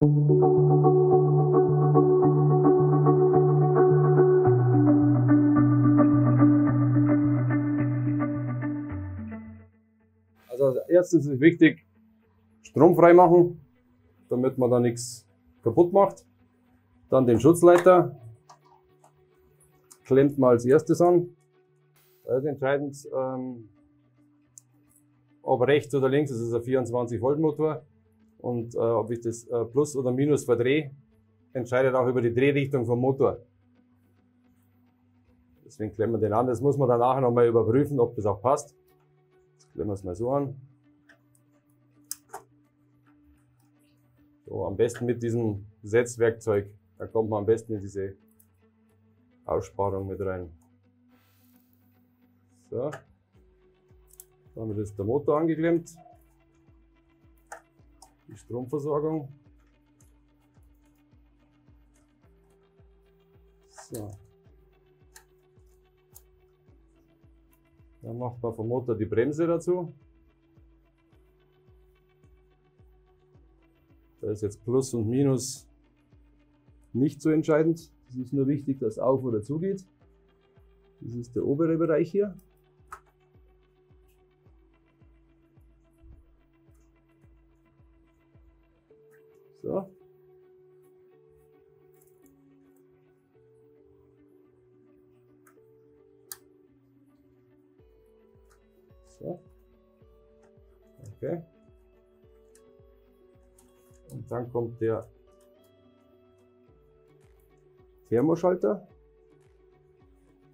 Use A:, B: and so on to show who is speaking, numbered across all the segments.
A: Also erstens ist wichtig, Strom frei machen, damit man da nichts kaputt macht. Dann den Schutzleiter klemmt man als erstes an. Da ist entscheidend, ähm, ob rechts oder links, das ist ein 24 Volt Motor und äh, ob ich das äh, Plus oder Minus verdrehe, entscheidet auch über die Drehrichtung vom Motor. Deswegen klemmen wir den an. Das muss man dann nachher nochmal überprüfen, ob das auch passt. Jetzt klemmen wir es mal so an. So, am besten mit diesem Setzwerkzeug. Da kommt man am besten in diese Aussparung mit rein. So. Damit ist der Motor angeklemmt. Stromversorgung. So. Dann macht man vom Motor die Bremse dazu. Da ist jetzt Plus und Minus nicht so entscheidend. Es ist nur wichtig, dass auf oder zu geht. Das ist der obere Bereich hier. So. So. Okay. Und dann kommt der Thermoschalter.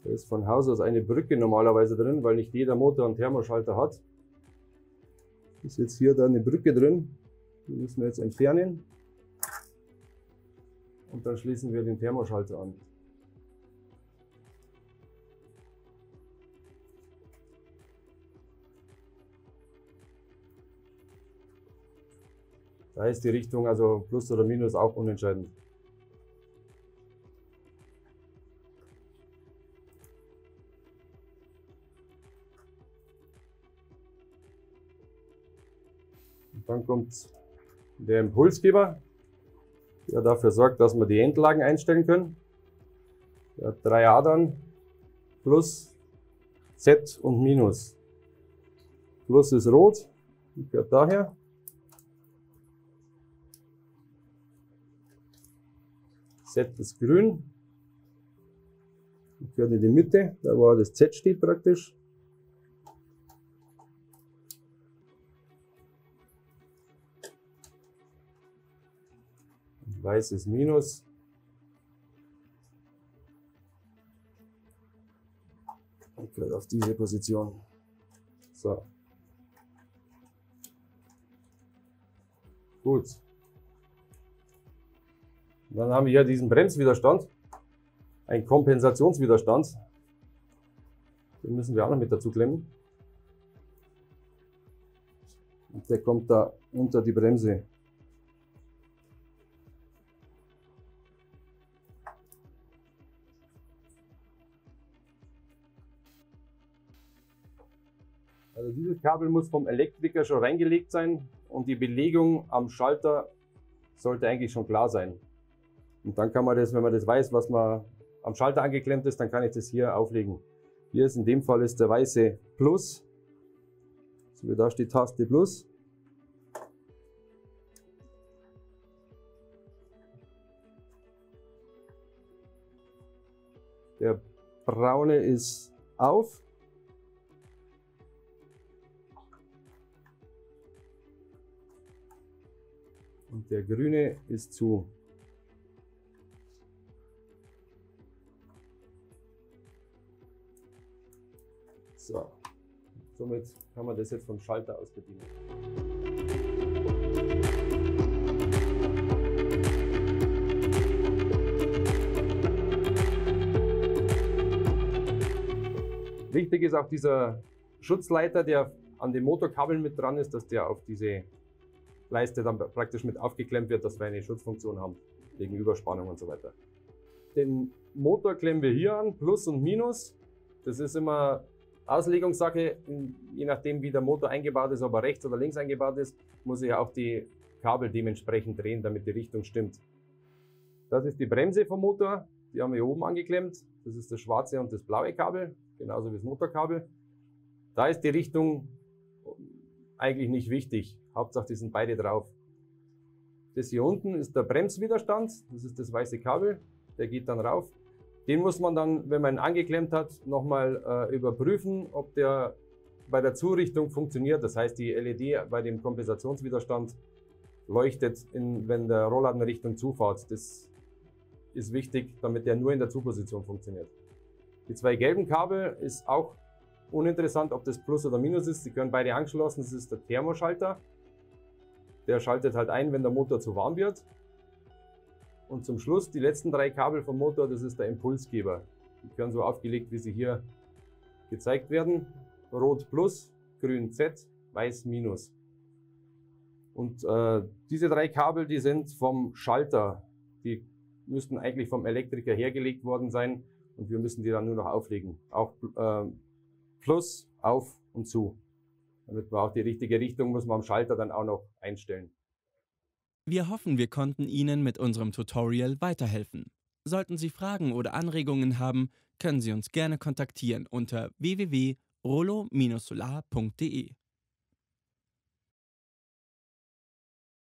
A: Da ist von Haus aus eine Brücke normalerweise drin, weil nicht jeder Motor einen Thermoschalter hat. Ist jetzt hier da eine Brücke drin. Die müssen wir jetzt entfernen. Und dann schließen wir den Thermoschalter an. Da ist die Richtung, also Plus oder Minus, auch unentscheidend. Und dann kommt der Impulsgeber, der dafür sorgt, dass wir die Endlagen einstellen können. Der hat drei Adern, Plus, Z und Minus. Plus ist rot, gehört daher. Z ist grün. Gehört in die Mitte, da wo das Z steht praktisch. Weiß ist Minus. Und gehört auf diese Position. So. Gut. Dann haben wir hier diesen Bremswiderstand, ein Kompensationswiderstand. Den müssen wir auch noch mit dazu klemmen. Und der kommt da unter die Bremse. Also dieses Kabel muss vom Elektriker schon reingelegt sein und die Belegung am Schalter sollte eigentlich schon klar sein. Und dann kann man das, wenn man das weiß, was man am Schalter angeklemmt ist, dann kann ich das hier auflegen. Hier ist in dem Fall ist der weiße Plus. So wie da steht Taste Plus. Der braune ist auf. Der grüne ist zu. So, somit kann man das jetzt vom Schalter aus bedienen. Wichtig ist auch dieser Schutzleiter, der an den Motorkabeln mit dran ist, dass der auf diese Leiste dann praktisch mit aufgeklemmt wird, dass wir eine Schutzfunktion haben gegen Überspannung und so weiter. Den Motor klemmen wir hier an, Plus und Minus. Das ist immer Auslegungssache, je nachdem wie der Motor eingebaut ist, ob er rechts oder links eingebaut ist, muss ich auch die Kabel dementsprechend drehen, damit die Richtung stimmt. Das ist die Bremse vom Motor. Die haben wir hier oben angeklemmt. Das ist das schwarze und das blaue Kabel, genauso wie das Motorkabel. Da ist die Richtung eigentlich nicht wichtig. Hauptsache, die sind beide drauf. Das hier unten ist der Bremswiderstand. Das ist das weiße Kabel. Der geht dann rauf. Den muss man dann, wenn man ihn angeklemmt hat, nochmal äh, überprüfen, ob der bei der Zurichtung funktioniert. Das heißt, die LED bei dem Kompensationswiderstand leuchtet, in, wenn der Rollladen Richtung zufahrt. Das ist wichtig, damit der nur in der Zuposition funktioniert. Die zwei gelben Kabel ist auch uninteressant, ob das Plus oder Minus ist. Sie können beide angeschlossen. Das ist der Thermoschalter. Der schaltet halt ein, wenn der Motor zu warm wird. Und zum Schluss die letzten drei Kabel vom Motor, das ist der Impulsgeber. Die können so aufgelegt, wie sie hier gezeigt werden. Rot plus, grün Z, weiß minus. Und äh, diese drei Kabel, die sind vom Schalter. Die müssten eigentlich vom Elektriker hergelegt worden sein und wir müssen die dann nur noch auflegen. Auch äh, plus, auf und zu. Damit man auch die richtige Richtung muss man am Schalter dann auch noch einstellen.
B: Wir hoffen, wir konnten Ihnen mit unserem Tutorial weiterhelfen. Sollten Sie Fragen oder Anregungen haben, können Sie uns gerne kontaktieren unter www.rolo-solar.de.